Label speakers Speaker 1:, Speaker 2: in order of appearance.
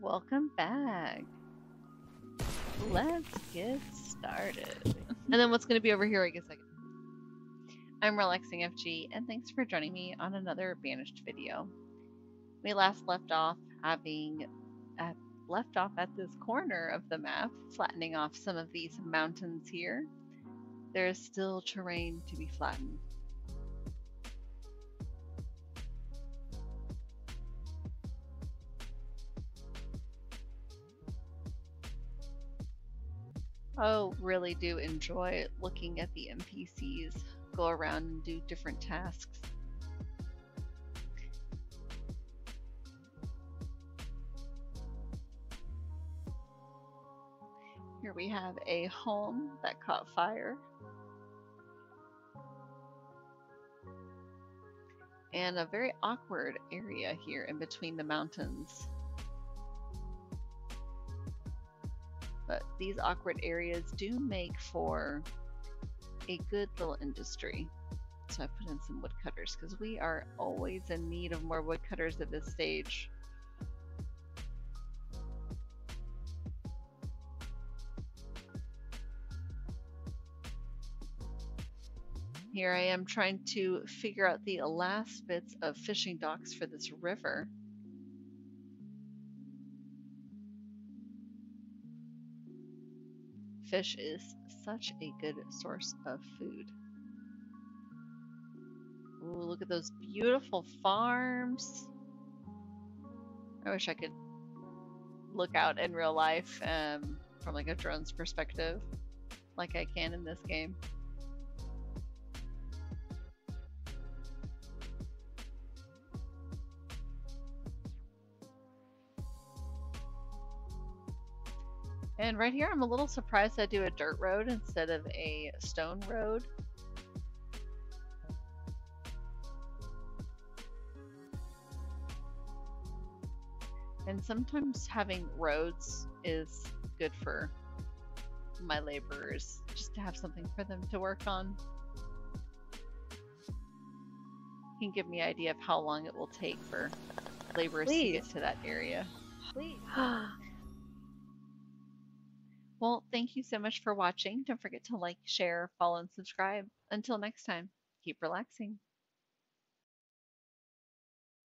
Speaker 1: Welcome back. Let's get started. and then what's going to be over here, I guess I can. I'm Relaxing FG, and thanks for joining me on another Banished video. We last left off having uh, left off at this corner of the map, flattening off some of these mountains here. There is still terrain to be flattened. Oh, really do enjoy looking at the NPCs go around and do different tasks. Here we have a home that caught fire. And a very awkward area here in between the mountains. These awkward areas do make for a good little industry. So I put in some woodcutters because we are always in need of more woodcutters at this stage. Here I am trying to figure out the last bits of fishing docks for this river. Fish is such a good source of food. Ooh, look at those beautiful farms. I wish I could look out in real life um, from like a drone's perspective like I can in this game. And right here, I'm a little surprised I do a dirt road instead of a stone road. And sometimes having roads is good for my laborers, just to have something for them to work on. Can give me an idea of how long it will take for laborers Please. to get to that area.
Speaker 2: Please.
Speaker 1: Well, thank you so much for watching. Don't forget to like, share, follow, and subscribe. Until next time, keep relaxing.